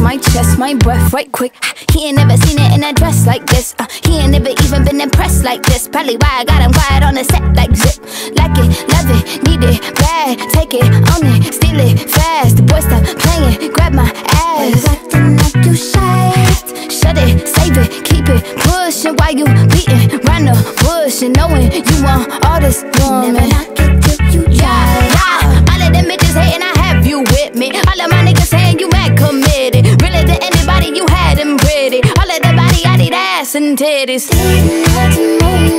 my chest, my breath right quick. He ain't never seen it in a dress like this. Uh, he ain't never even been impressed like this. Probably why I got him quiet on the set like zip. Like it, love it, need it, bad. Take it, own it, steal it, fast. The boy stop playing, grab my ass. acting like you shy. Shut it, save it, keep it pushing while you beating round the bush and knowing you want all this woman. Never knock it till you Yeah, yeah. All of them bitches hating, I have you with me. All of my niggas saying you mad committed. Ass and titties.